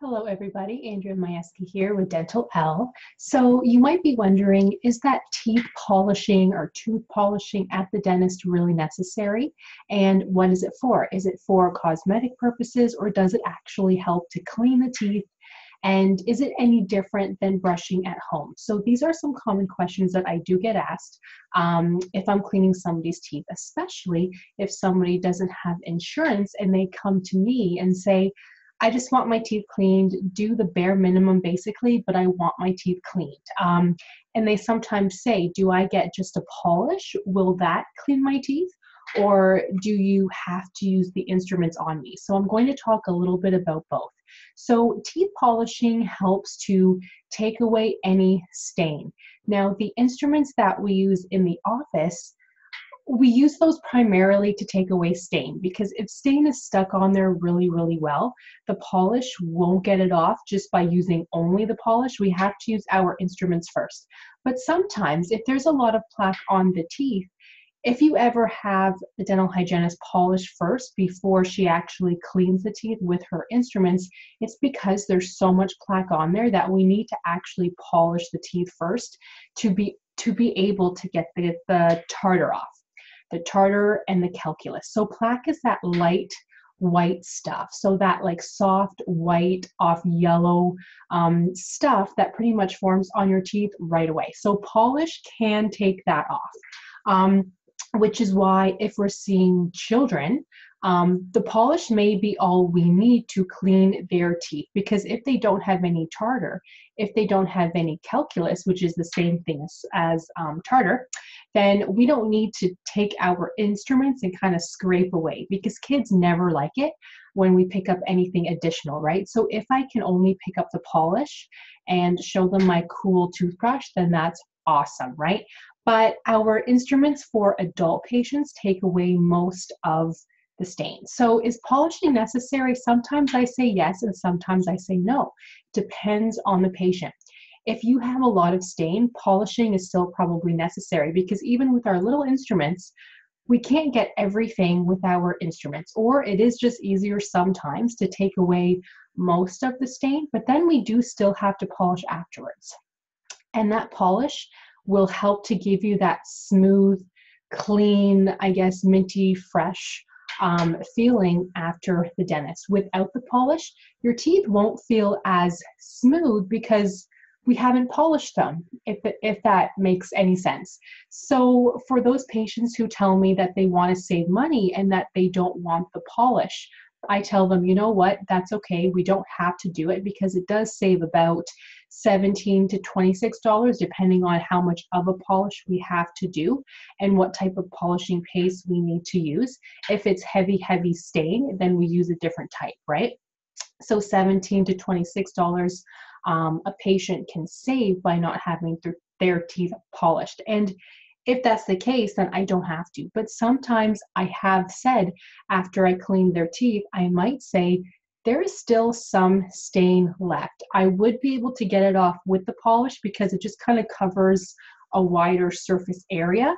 Hello, everybody. Andrea Majewski here with Dentalelle. So, you might be wondering is that teeth polishing or tooth polishing at the dentist really necessary? And what is it for? Is it for cosmetic purposes or does it actually help to clean the teeth? And is it any different than brushing at home? So, these are some common questions that I do get asked um, if I'm cleaning somebody's teeth, especially if somebody doesn't have insurance and they come to me and say, I just want my teeth cleaned, do the bare minimum basically, but I want my teeth cleaned. Um, and they sometimes say, Do I get just a polish? Will that clean my teeth? Or do you have to use the instruments on me? So I'm going to talk a little bit about both. So, teeth polishing helps to take away any stain. Now, the instruments that we use in the office we use those primarily to take away stain because if stain is stuck on there really, really well, the polish won't get it off just by using only the polish. We have to use our instruments first. But sometimes, if there's a lot of plaque on the teeth, if you ever have the dental hygienist polish first before she actually cleans the teeth with her instruments, it's because there's so much plaque on there that we need to actually polish the teeth first to be to be able to get the, the tartar off the tartar and the calculus. So plaque is that light white stuff. So that like soft white off yellow um, stuff that pretty much forms on your teeth right away. So polish can take that off. Um, which is why if we're seeing children, um, the polish may be all we need to clean their teeth because if they don't have any tartar, if they don't have any calculus, which is the same thing as, as um, tartar, then we don't need to take our instruments and kind of scrape away because kids never like it when we pick up anything additional, right? So if I can only pick up the polish and show them my cool toothbrush, then that's awesome, right? But our instruments for adult patients take away most of the stain. So is polishing necessary? Sometimes I say yes and sometimes I say no. Depends on the patient if you have a lot of stain, polishing is still probably necessary because even with our little instruments, we can't get everything with our instruments, or it is just easier sometimes to take away most of the stain, but then we do still have to polish afterwards. And that polish will help to give you that smooth, clean, I guess, minty, fresh um, feeling after the dentist. Without the polish, your teeth won't feel as smooth because we haven't polished them, if, if that makes any sense. So, for those patients who tell me that they want to save money and that they don't want the polish, I tell them, you know what, that's okay. We don't have to do it because it does save about 17 to $26 depending on how much of a polish we have to do and what type of polishing paste we need to use. If it's heavy, heavy stain, then we use a different type, right? So 17 to $26 um, a patient can save by not having th- their teeth polished. And if that's the case, then I don't have to. But sometimes I have said after I clean their teeth, I might say, there is still some stain left. I would be able to get it off with the polish because it just kind of covers a wider surface area.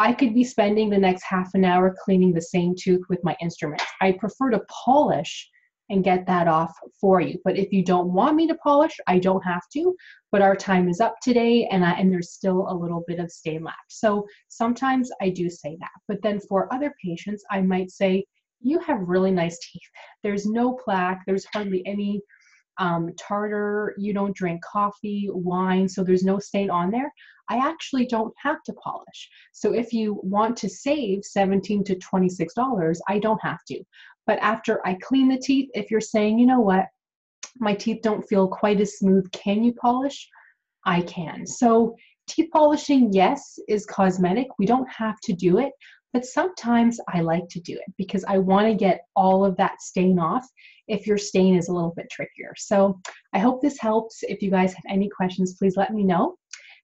I could be spending the next half an hour cleaning the same tooth with my instruments. I prefer to polish and get that off for you. But if you don't want me to polish, I don't have to. But our time is up today and, I, and there's still a little bit of stain left. So sometimes I do say that. But then for other patients, I might say, you have really nice teeth. There's no plaque, there's hardly any um, tartar, you don't drink coffee, wine, so there's no stain on there. I actually don't have to polish. So if you want to save 17 to $26, I don't have to. But after I clean the teeth, if you're saying, you know what, my teeth don't feel quite as smooth, can you polish? I can. So teeth polishing, yes, is cosmetic. We don't have to do it, but sometimes I like to do it because I want to get all of that stain off if your stain is a little bit trickier. So I hope this helps. If you guys have any questions, please let me know,